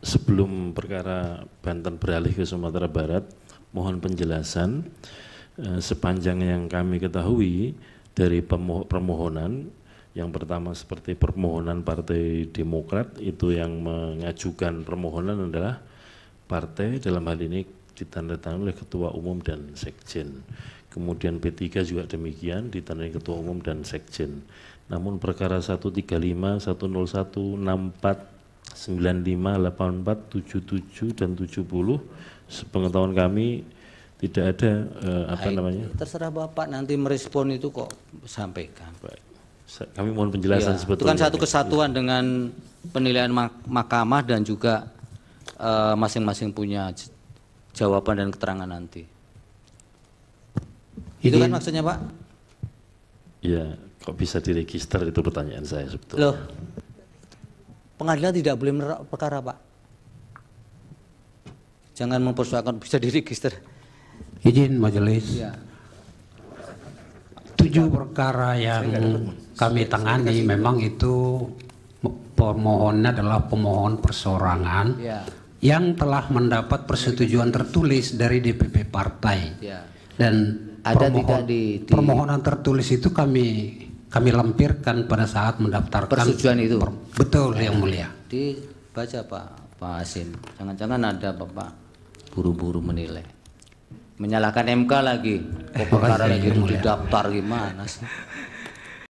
sebelum perkara Banten beralih ke Sumatera Barat, mohon penjelasan eh, sepanjang yang kami ketahui dari permohonan yang pertama seperti permohonan Partai Demokrat itu yang mengajukan permohonan adalah partai dalam hal ini ditandatangani oleh Ketua Umum dan Sekjen. Kemudian P3 juga demikian ditandai Ketua Umum dan Sekjen. Namun perkara 135, 101, 64, 95, 84, 77 dan 70 sepengetahuan kami tidak ada eh, apa Baik, namanya? Terserah Bapak nanti merespon itu kok sampaikan. Baik. Kami mohon penjelasan Ya, itu sebetulnya. kan satu kesatuan dengan penilaian mak- mahkamah dan juga eh, masing-masing punya j- jawaban dan keterangan nanti. Itu kan maksudnya Pak? Ya, kok bisa diregister itu pertanyaan saya sebetulnya. Loh, pengadilan tidak boleh menerap perkara Pak. Jangan mempersoalkan bisa diregister. Izin majelis. Ya. Tujuh perkara yang kami tangani memang itu pemohonnya adalah pemohon persorangan Ya. yang telah mendapat persetujuan tertulis dari DPP partai. Ya. Dan Ada permohon- tidak di- di- permohonan tertulis itu kami kami lampirkan pada saat mendaftarkan Persetujuan itu? Per- betul yang mulia. Dibaca Pak Pak Asim. Jangan-jangan ada Bapak buru-buru menilai. Menyalahkan MK lagi. Kok perkara lagi didaftar gimana sih?